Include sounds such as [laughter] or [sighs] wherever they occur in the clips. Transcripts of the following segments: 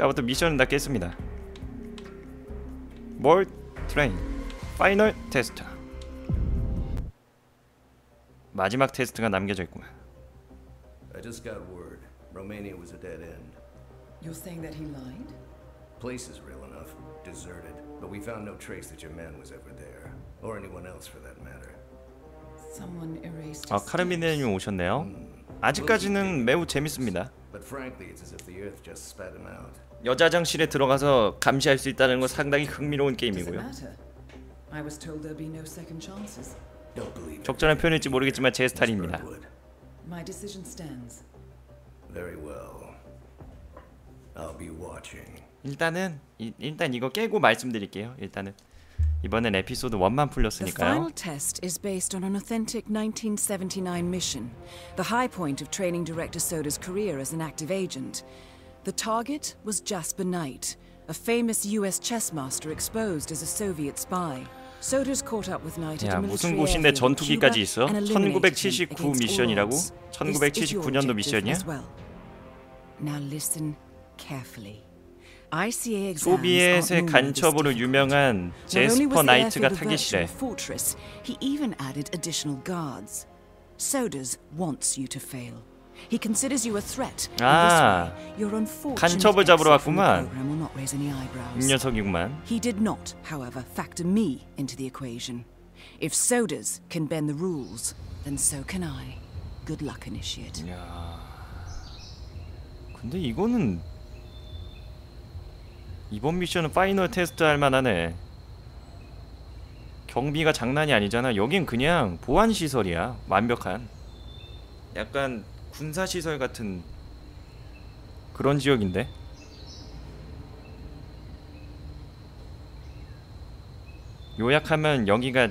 자, 아무튼 미션은 다 깼습니다. 뭘 트레인 파이널 테스트. 마지막 테스트가 남겨져 있구만. I just got word. Romania was a dead end. You're saying that he lied? Place is real enough, deserted, but we found no trace that your man was ever there, or anyone else for that matter. Someone erased 아 his 카르미네님 오셨네요. 아직까지는 매우 재밌습니다. But frankly, it's as if the Earth just spat him out. 여자 장실에 들어가서 감시할 수 있다는 건 상당히 흥미로운 게임이고요. 적절한 표현일지 모르겠지만 제 스타일입니다. My decision stands. Very well. I'll be watching. 일단은 이, 일단 이거 깨고 말씀드릴게요. 일단은 이번엔 에피소드 1만 The 풀렸으니까요. final test is based on an authentic 1979 mission, the high point of training director Soda's career as an active agent. The target was Jasper Knight, a famous US chess master exposed as a Soviet spy. Soda's caught up with Knight at 야 a 무슨 military 곳인데 airfield in 전투기까지 Cuba 있어? and eliminated him 1979 against all 미션이라고? odds. This is your 1979년도 objective 미션이야? as well. Now listen carefully. ICA exams 소비엣의 aren't normally this 간첩으로 difficult. 유명한 Not only 제스퍼 was the 나이트가 airfield a 타기 싫어. virtual fortress, he even added additional guards. Sodas wants you to fail. He considers you a threat. 아, 간첩을 잡으러 왔구만. 이 녀석이구만. He did not, however, factor me into the equation. If Sodas can bend the rules, then so can I. Good luck, initiate. 야. 근데 이거는 이번 미션은 파이널 테스트 할 만하네. 경비가 장난이 아니잖아. 여긴 그냥 보안 시설이야. 완벽한. 약간 군사 시설 같은 그런 지역인데. 요약하면 여기가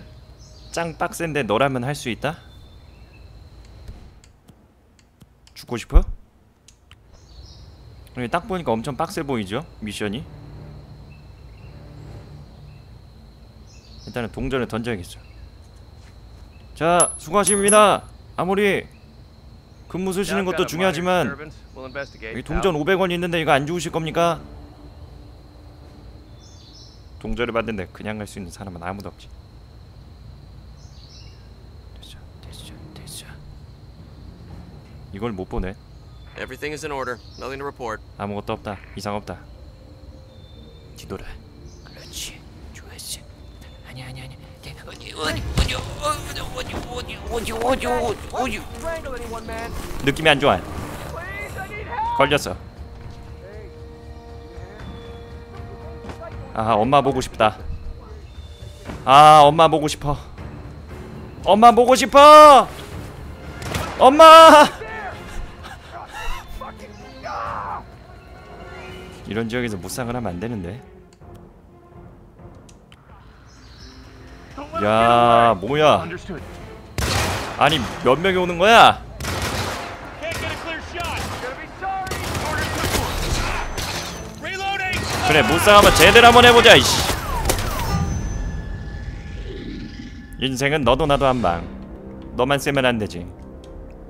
짱 빡센데 너라면 할 수 있다? 죽고 싶어? 딱 보니까 엄청 빡세 보이죠? 미션이 일단은 동전을 던져야겠죠 자 수고하십니다 아무리 근무 쓰시는 것도 중요하지만 여기 동전 500원 있는데 이거 안 주우실 겁니까? 동전을 받는데 그냥 갈 수 있는 사람은 아무도 없지 됐어 됐어 됐어 이걸 못 보네 Everything is in order. Nothing to report. 아무것도 없다. 이상 없다. 뒤돌아. 그렇지. 좋았어. 아니야 아니야 아니 느낌이 안 좋아. 걸렸어. 아 엄마 보고 싶다. 아 엄마 보고 싶어. 엄마 보고 싶어. 엄마. 이런 지역에서 무쌍을 하면 안 되는데. 야, 뭐야? 아니 몇 명이 오는 거야? 그래 한번 제대로 한번 해보자 이씨. 인생은 너도 나도 한 방. 너만 세면 안 되지.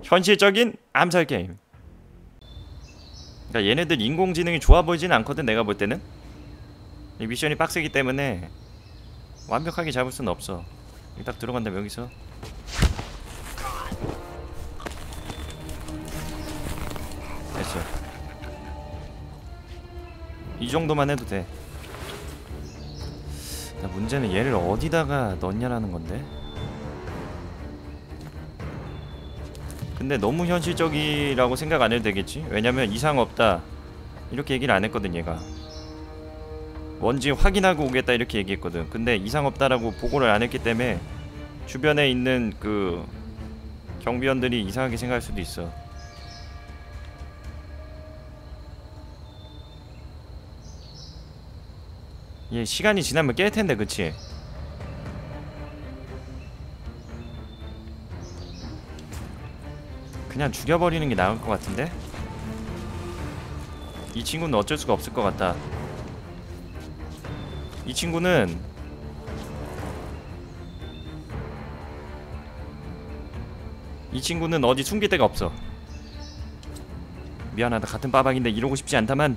현실적인 암살 게임. 그러니까 얘네들 인공지능이 좋아 보이진 않거든 내가 볼 때는 이 미션이 빡세기 때문에 완벽하게 잡을 수는 없어. 딱 들어간다면 여기서. 됐어. 이 정도만 해도 돼. 나 문제는 얘를 어디다가 넣냐라는 건데. 근데 너무 현실적이라고 생각 안 해도 되겠지? 왜냐면 이상 없다. 이렇게 얘기를 안 했거든 얘가 뭔지 확인하고 오겠다 이렇게 얘기했거든 근데 이상 없다라고 보고를 안 했기 때문에 주변에 있는 그 경비원들이 이상하게 생각할 수도 있어 얘 시간이 지나면 깰 텐데 그치? 그냥 죽여버리는 게 나을 것 같은데? 이 친구는 어쩔 수가 없을 것 같다 이 친구는 이 친구는 어디 숨길 데가 없어 미안하다 같은 빠박인데 이러고 싶지 않다만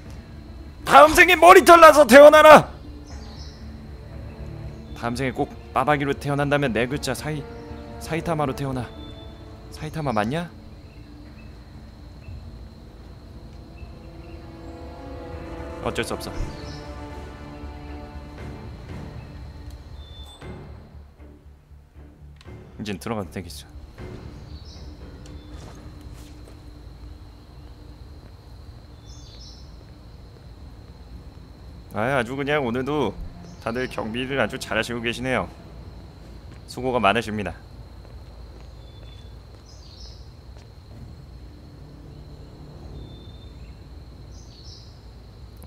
다음 생에 머리 털 나서 태어나라. 다음 생에 꼭 빠박이로 태어난다면 네 글자 사이 사이타마로 태어나. 사이타마 맞냐? 어쩔 수 없어. 이젠 들어가도 되겠어. 아 아주 그냥 오늘도 다들 경비를 아주 잘하시고 계시네요. 수고가 많으십니다.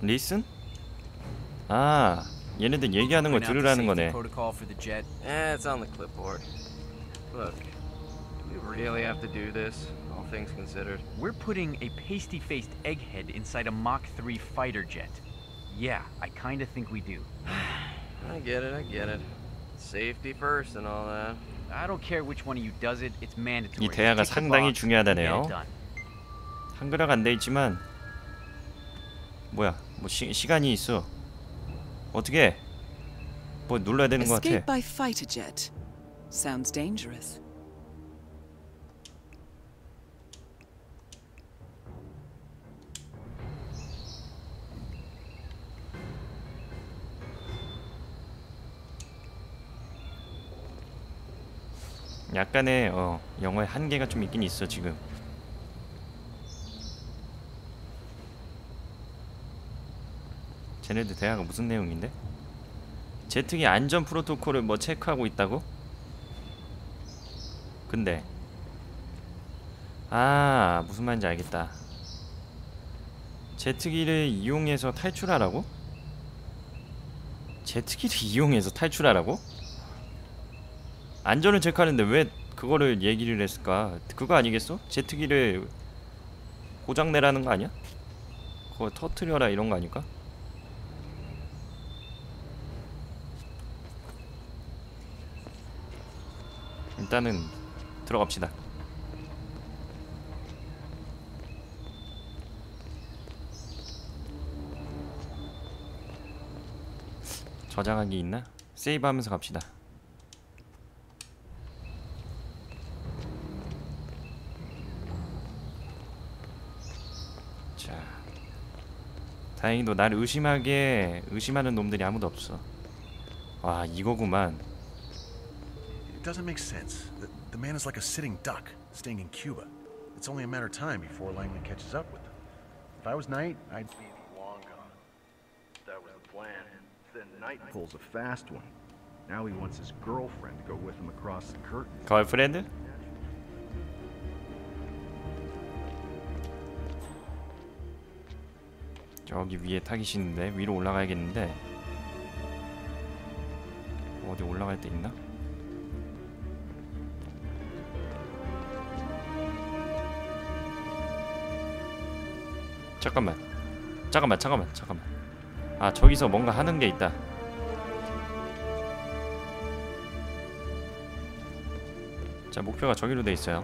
리슨? 아 얘네들 얘기하는 걸 들으라는 거네. Look, we really have to do this, all things considered. We're putting a pasty-faced egghead inside a Mach 3 fighter jet. Yeah, I kinda think we do. [sighs] I get it, I get it. Safety first and all that. I don't care which one of you does it, it's mandatory. 이 대화가 Tick the 상당히 box, 중요하다네요. get it done. 한글화가 안 돼 있지만 뭐야 뭐 시, 시간이 있어 어떻게 해? 뭐 눌러야 되는 것 Escape 같아 by fighter jet. Sounds dangerous. 약간의 어, 영어의 한계가 좀 있긴 있어 지금 쟤네들 대화가 무슨 내용인데? 제트기 안전 프로토콜을 뭐 체크하고 있다고? 근데 아 무슨 말인지 알겠다 제트기를 이용해서 탈출하라고? 제트기를 [laughs] 이용해서 탈출하라고? 안전을 체크하는데 왜 그거를 얘기를 했을까? 그거 아니겠어? 제트기를 고장 내라는 거 아니야? 그거 터트려라 이런 거 아닐까? 일단은 들어갑시다. 저장하기 있나? 세이브하면서 갑시다. 자, 다행히도 날 의심하게 의심하는 놈들이 아무도 없어. 와 이거구만. It doesn't make sense. The, the man is like a sitting duck, staying in Cuba. It's only a matter of time before Langman catches up with him. If I was Knight, I'd be long gone. That was the plan. Then Knight pulls a fast one. Now he wants his girlfriend to go with him across the curtain. 걸프렌드? 저기 위에 타깃이있는데 위로 올라가야겠는데 어디 올라갈 데 있나? 잠깐만. 잠깐만 잠깐만 잠깐만. 아 저기서 뭔가 하는 게 있다. 자 목표가 저기로 돼 있어요.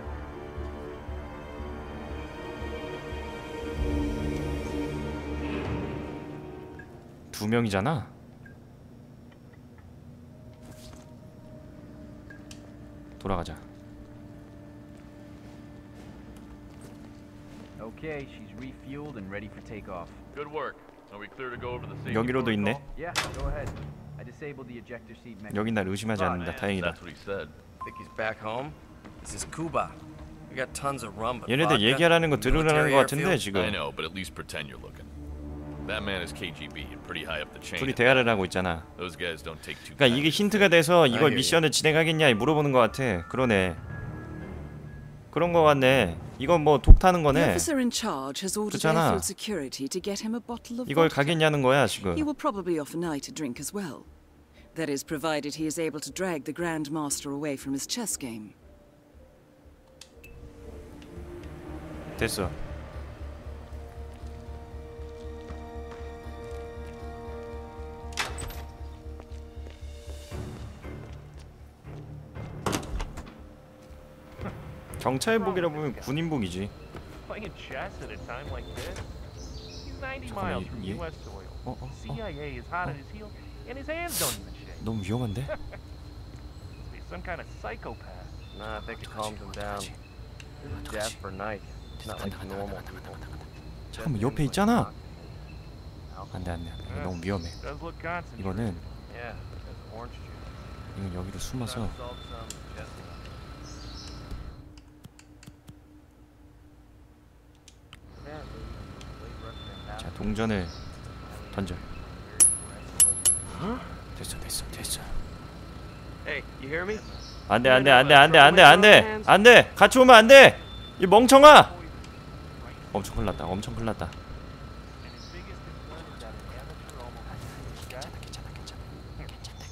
두 명이잖아 refueled and ready for takeoff. Good work. Are we clear to go over the safety 여기로도 있네? Yeah, go ahead. I disabled the ejector seat mechanism. 여긴 날 의심하지 않는다 다행이다 That's what he said. Think he's back home? This is Cuba. We got tons of rum, but 얘네들 얘기하라는 거 들으라는 거 같은데. 지금 I know, but at least pretend you're looking. That man is KGB and pretty high up the chain. 둘이 대화를 하고 있잖아 Those guys don't take too 그러니까 이게 힌트가 돼서 이걸. 미션을 진행하겠냐 물어보는 것 같아 그러네 그런 거 같네 이건 뭐 독 타는 The 거네 그렇잖아. 이걸. 가겠냐는 거야 지금 He will probably offer Knight a drink as well. That is, provided he is able to drag the Grand Master away from his chess game. 됐어 경찰복이라 보면 군인복이지 Playing chess at a time like this? He's not 90 잠깐만, miles 이- from 얘- U.S. soil. 어, 어, 어. CIA is hot at his heels, and his hands don't even shake. 너무 위험한데? He's some kind of psychopath. Nah, I think it calms him down. This is Jasper Knight. Not like normal people. 잠깐만 옆에 있잖아. 안돼 안돼 이거 너무 위험해. Does look concentrated. 이거는 Yeah, that's orange juice. 이건 여기로 숨어서 동전을 던져. 됐어 됐어 됐어. Hey, you hear me? 안돼 안돼 안돼 안돼 안돼 안돼 안돼 같이 오면 안돼 이 멍청아. 엄청 큰일 났다 엄청 큰일 났다. And his biggest concern is that an amateur almost 괜찮아 괜찮아 괜찮아.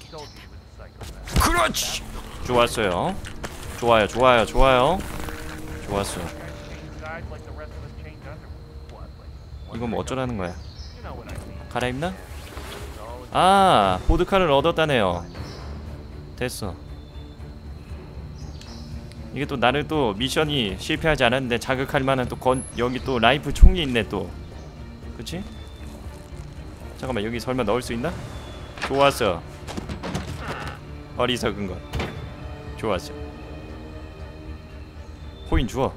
told you he was a psychopath. 그렇지. 좋았어요. 좋아요 좋아요 좋아요. 좋았어. Change sides like the rest of us change underwear. What, like, 이건 뭐 어쩌라는 거야? 갈아입나? 아 보드카를 얻었다네요. 됐어. 이게 또 나를 또 미션이 실패하지 않았는데 자극할 만한 또 건 여기 또 라이프 총이 있네 또. 그치? 잠깐만 여기 설마 넣을 수 있나? 좋았어. 어리석은 것. 좋았어. 코인 주워.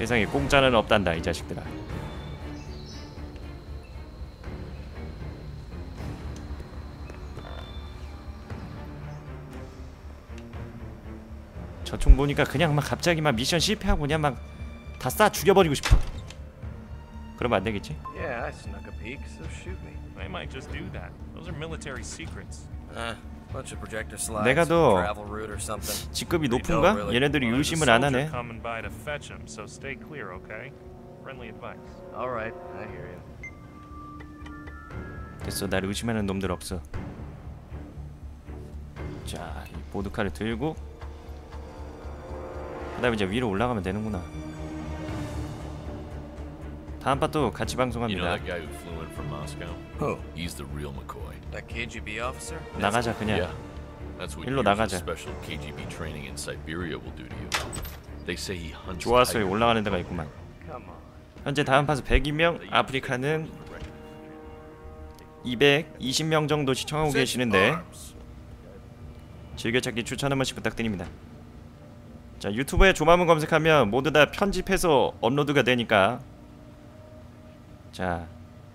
세상에 공짜는 없단다 이 자식들아. 저총 보니까 그냥 막 갑자기 막 미션 실패하고 그냥 막 다 쏴 죽여버리고 싶어. 그러면 안 되겠지? Yeah, I snuck a peek, so shoot me. They might just do that. Those are military secrets. Uh, bunch of projector slides. 내가 더 travel route or something. 직급이 높은가? really- 얘네들이 의심을 안 하네. coming by to fetch him, so stay clear, okay? Friendly advice. All right, I hear you. 됐어, 날 의심하는 놈들 없어. 자, 이 보드카를 들고 그다음에 이제 위로 올라가면 되는구나. 다음 파도 같이 방송합니다. 나가자 그냥. Yeah. That's what 일로 나가자. special KGB training in Siberia will do to you. They say he hunts 좋았어요. tigers. 올라가는 데가 있구만. 현재 다음 파수 102명, 아프리카는 220명 정도 시청하고 계시는데 즐겨찾기 추천 한 번씩 부탁드립니다. 자 유튜브에 조마문 검색하면 모두 다 편집해서 업로드가 되니까 자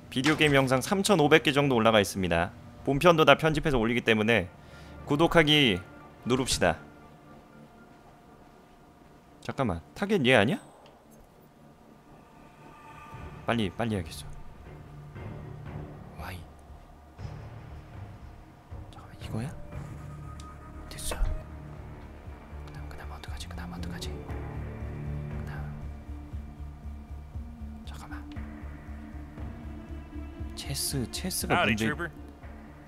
비디오 게임 영상 3,500개 정도 올라가 있습니다. 본편도 다 편집해서 올리기 때문에 구독하기 누릅시다. 잠깐만 타겟 얘 아니야? 빨리 빨리 해야겠어. 체스 체스가 Howdy, 문제 trooper.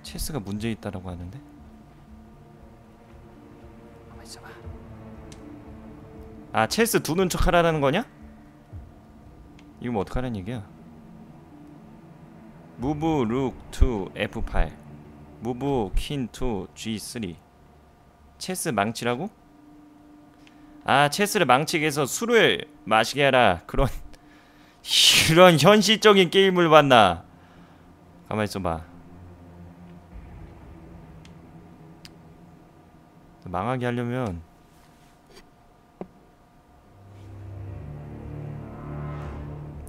체스가 문제 있다라고 하는데. 아 체스 두는 척 하라는 거냐? 이거 뭐 어떡하라는 얘기야? 무브 룩2 F8 무브 퀸2 G3 체스 망치라고? 아 체스를 망치게 해서 술을 마시게 하라 그런 [laughs] 이런 현실적인 게임을 봤나 가만히 있어봐 망하게 하려면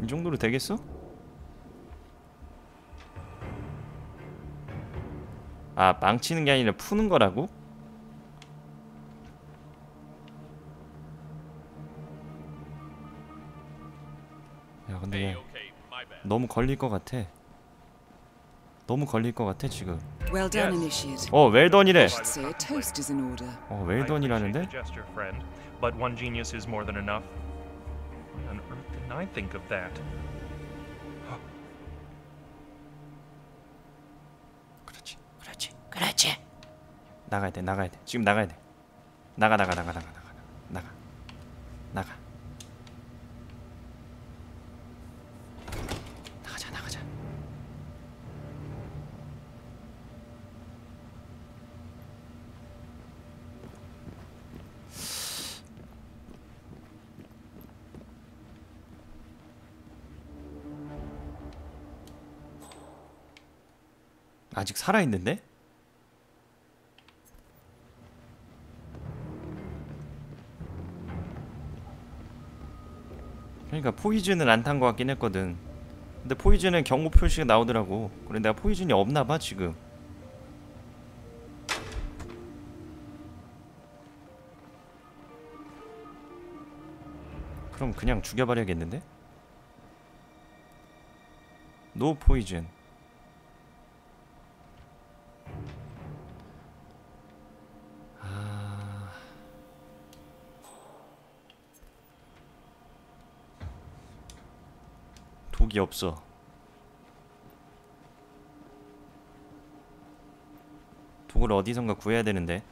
이 정도로 되겠어? 아 망치는 게 아니라 푸는 거라고? 야 근데. 너무 걸릴 것 같아 너무 걸릴 것 같아 지금 Well done, Yes. Initiate. 어 웰던이래 order. 어 웰던이라는데? the gesture, friend, but one genius is more than enough. Why on earth didn't I think of that? 그렇지 그렇지 그렇지 나가야 돼 나가야 돼 지금 나가야 돼 나가 나가 나가 나가 나가 나가 나가 나가자 나가자 아직 살아있는데? 그러니까 포이즌은 안 탄 것 같긴 했거든 근데 포이즌은 경고 표시가 나오더라고 그래 내가 포이즌이 없나봐 지금 그럼 그냥 죽여버려야겠는데? 노 포이즌 독이 없어. 독을 어디선가 구해야 되는데.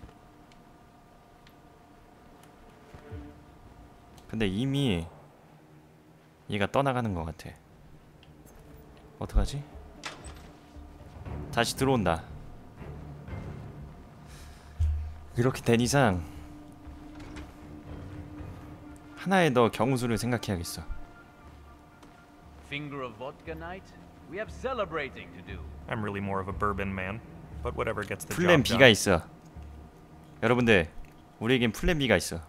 근데 이미 얘가 떠나가는 것 같아. 어떡하지? 다시 들어온다. 이렇게 된 이상 하나의 더 경우수를 생각해야겠어 Finger of vodka night? We have celebrating to do. I'm really more of a bourbon man, but whatever gets the 플랜 job B가 done. 있어 여러분들 우리에겐 플랜 B가 있어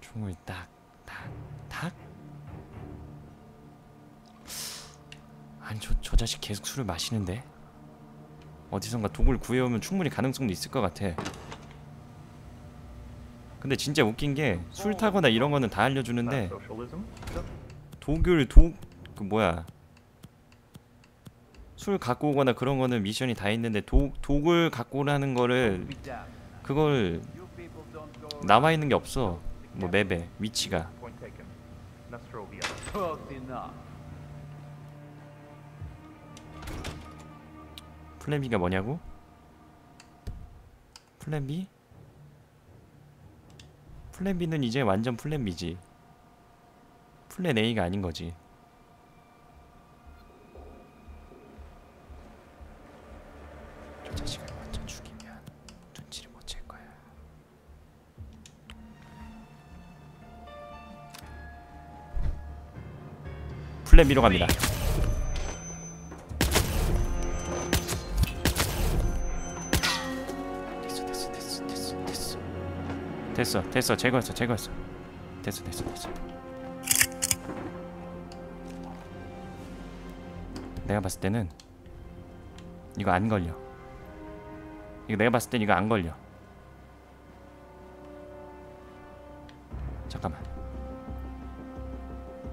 총을 딱 딱 딱 아니 저, 저 자식 계속 술을 마시는데 어디선가 독을 구해오면 충분히 가능성도 있을 것 같아 근데 진짜 웃긴 게 술 타거나 이런 거는 다 알려주는데 Socialism? 독을 독그 뭐야 술 갖고 오거나 그런 거는 미션이 다 있는데 독 독을 갖고 오라는 거를. 그걸 You people don't go 남아 있는 게 없어 뭐 맵에 위치가. 플랜 B가 뭐냐고? 플랜 B? 플랜 B는 이제 완전 플랜 B지. 플랜 A가 아닌 거지. 플랜 B로 갑니다 됐어 됐어. 제거했어 제거했어. 됐어 됐어 됐어. 내가 봤을 때는 이거 안 걸려. 이거 내가 봤을 땐 이거 안 걸려. 잠깐만.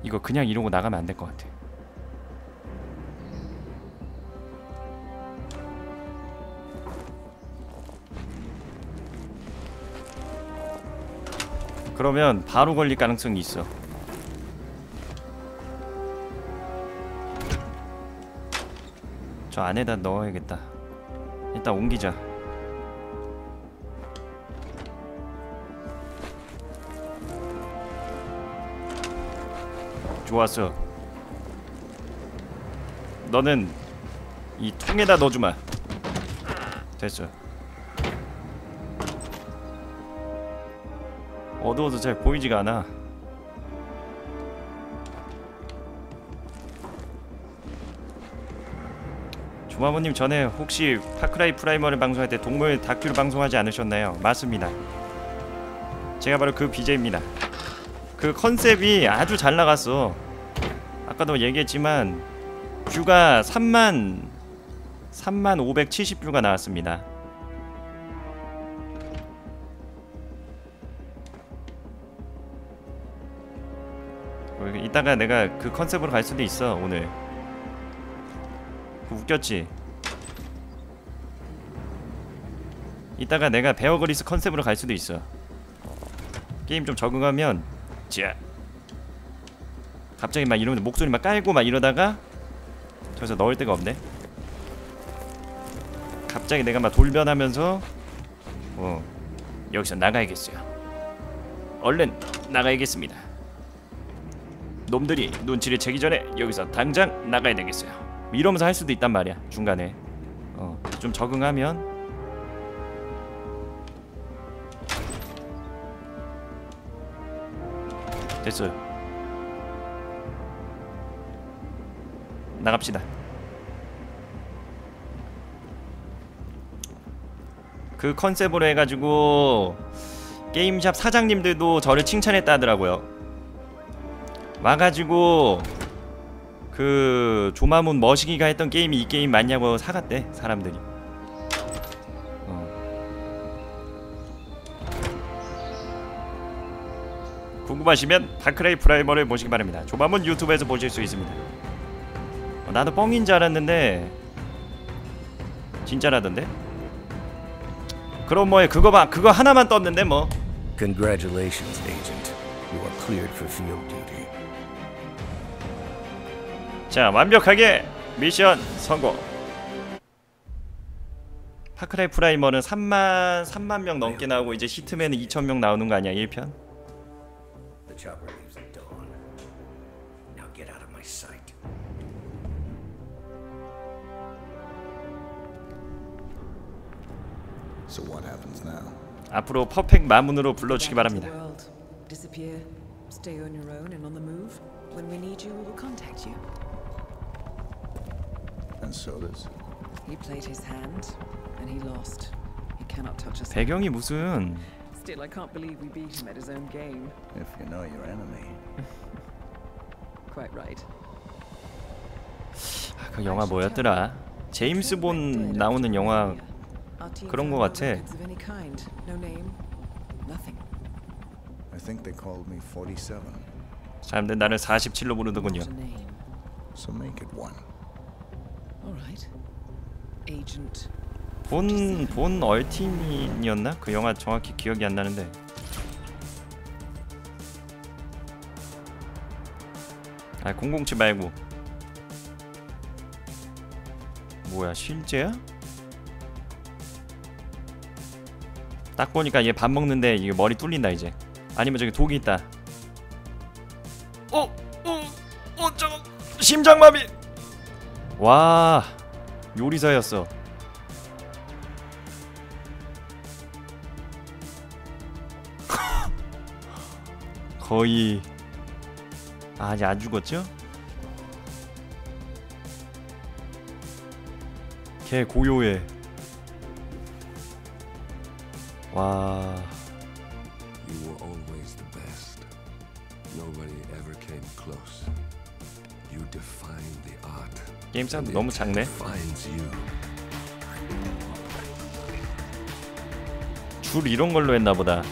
이거 그냥 이러고 나가면 안 될 것 같아 그러면 바로 걸릴 가능성이 있어. 저 안에다 넣어야겠다. 일단 옮기자. 좋았어. 너는 이 통에다 넣어주마. 됐어. 어두워서 잘 보이지가 않아. 조마모님 전에 혹시 파크라이 프라이머를 방송할 때 동물 다큐를 방송하지 않으셨나요? 맞습니다. 제가 바로 그 BJ입니다. 그 컨셉이 아주 잘 나갔어. 아까도 얘기했지만 뷰가 3만 3만 570뷰가 나왔습니다. 이따가 내가 그 컨셉으로 갈 수도 있어 오늘. 그 웃겼지? 이따가 내가 베어그리스 컨셉으로 갈 수도 있어. 게임 좀 적응하면 자. 갑자기 막 이러면 목소리 막 깔고 막 이러다가 저기서 넣을 데가 없네. 갑자기 내가 막 돌변하면서 어 여기서 나가야겠어요. 얼른 나가야겠습니다 놈들이 눈치를 채기 전에 여기서 당장 나가야 되겠어요. 이러면서 할 수도 있단 말이야 중간에. 어, 좀 적응하면 됐어요. 나갑시다. 그 컨셉으로 해가지고 게임샵 사장님들도 저를 칭찬했다 하더라고요. 와가지고 그 조마문 머시기가 했던 게임이 이 게임 맞냐고 사갔대 사람들이. 어. 궁금하시면 다크레이 프라이머를 보시기 바랍니다. 조마문 유튜브에서 보실 수 있습니다. 어, 나도 뻥인 줄 알았는데 진짜라던데? 그럼 뭐 그거 봐 그거 하나만 떴는데 뭐 Congratulations, Agent. You are cleared for field duty. 자 완벽하게 미션 성공 파크라이 프라이머는 3만 3만 명 넘게 나오고 이제 히트맨은 2천 명 나오는 거 아니야 1편? The chopper leaves at dawn. Now get out of my sight. So what happens now? 앞으로 퍼펙트 마문으로 불러주시기 바랍니다. Disappear. Stay on your own and on the move. When we need you, we will contact you. And so does. He played his hand, and he lost. He cannot touch us. 배경이 무슨 Still, I can't believe we beat him at his own game. If you know your enemy. Quite right. 아, 그 영화 뭐였더라? 제임스 본 나오는 영화 그런 거 같아. I think they called me 47. 사람들 나를 47로 부르더군요. So make it one. All right. Agent. 본, 본 얼티밋이었나? 그 영화 정확히 기억이 안 나는데 아 007 말고 뭐야 실제야? 딱 보니까 얘 밥 먹는데 이게 머리 뚫린다 이제 아니면 저기 독이 있다 어? 어? 어 저거 심장마비 와 요리사였어 거의 아, 아직 안 죽었죠? 걔 고요해 와 You were always the best. Nobody ever came close. 게임 사운드 너무 작네. 줄 이런 걸로 했나 보다.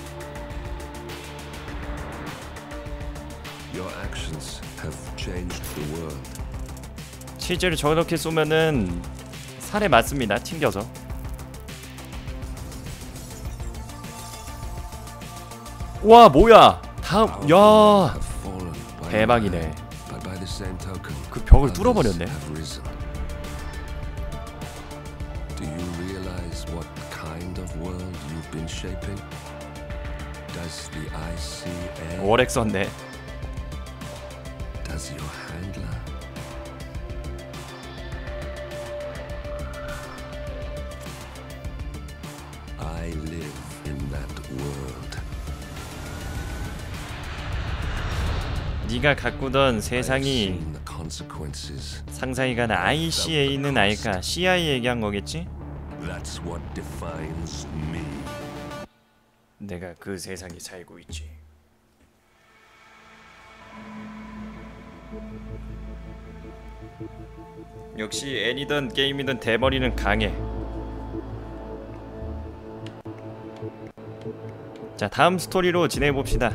실제로 저렇게 쏘면은 살에 맞습니다 튕겨서 와 뭐야 다음 야 대박이네. 그 벽을 뚫어버렸네. Do you realize what kind of world you've been shaping? Does the ICA 월액 썼네 네가 가꾸던 세상이. 상상이 가는 ICA는 아닐까 CIA 얘기한 거겠지? 내가 그 세상에 살고 있지 역시 애니든 게임이든 대머리는 강해 자 다음 스토리로 진행해 봅시다